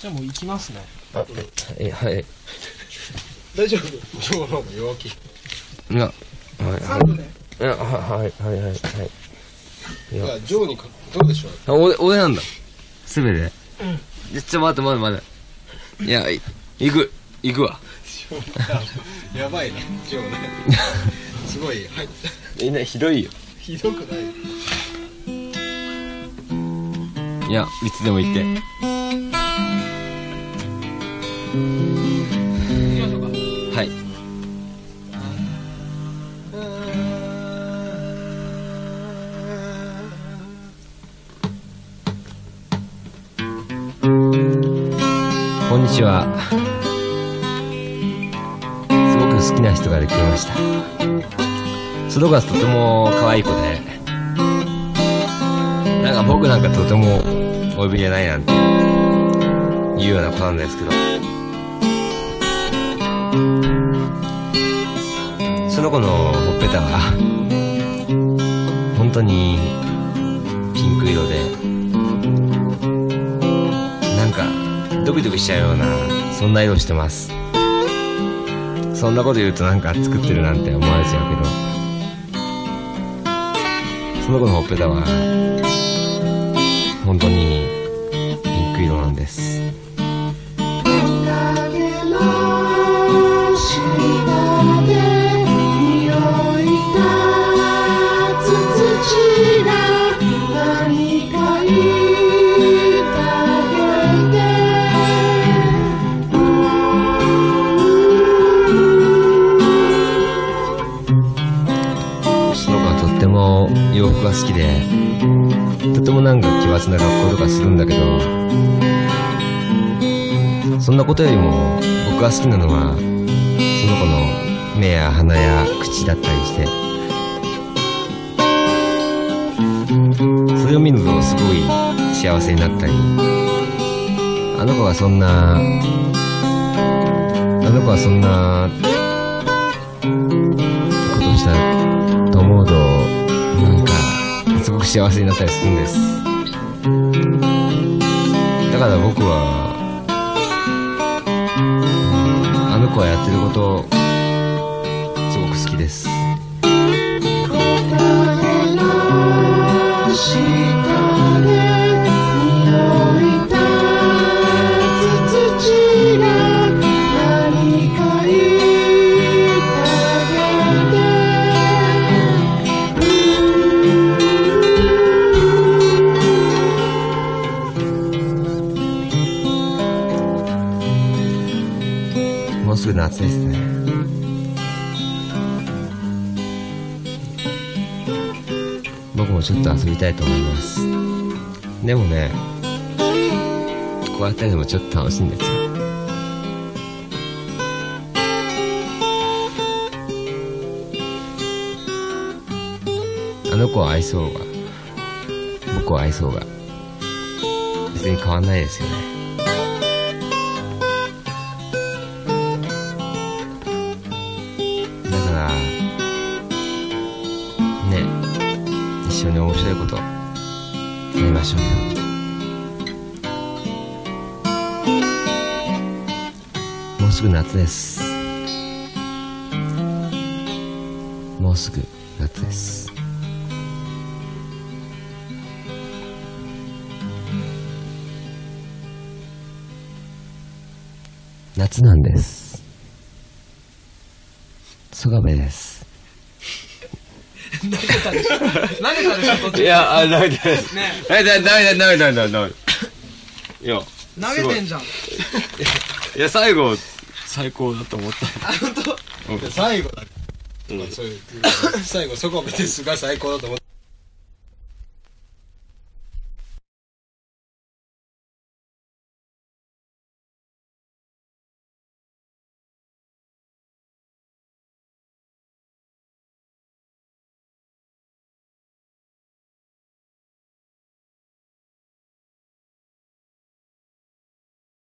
じゃあもう行きますね。あえはい。大丈夫？今日の弱気。いやはい。はい3分ね。いやはいはいはいはい。はいいやジョーにかどうでしょう？あ俺俺なんだ。すべて？うん。ちょ待って待って待って。いやい行く。行くわ。やばいね。ジョーね。すごいはいみんなひどいよ。ひどくない？いやいつでも行って。行きましょうかはい。こんにちは。すごく好きな人ができました。その子がとても可愛い子でなんか僕なんかとてもお呼びじゃないなんていうような子なんですけど。の子のほっぺたは本当にピンク色でなんかドキドキしちゃうようなそんな色してます。そんなこと言うとなんか作ってるなんて思われちゃうけど。その子のほっぺたは本当にが好きでとてもなんか奇抜な格好とかするんだけどそんなことよりも僕が好きなのはその子の目や鼻や口だったりしてそれを見るとすごい幸せになったりあの子がそんなあの子はそんなことをしたと幸せになったりするんです。だから僕はあの子はやってることすごく好きです。もすぐ夏ですね。僕もちょっと遊びたいと思います。でもねこうやってでもちょっと楽しいんですよ。あの子は愛そうが僕は愛そうが別に変わんないですよね。緒に面白いことやりましょうよ。もうすぐ夏です。もうすぐ夏です。夏なんです。曽我部です。投げたでしょ投げたでしょ途中いや、あ、ダメだ。ね。ダメだ、ダメだ、ダメだ、ダメだ、ダメだ。いや、投げてんじゃん。い。や、最後、最高だと思った。あ本当？うん。最後だ、そういう最後そこを見てすが最高だと思っ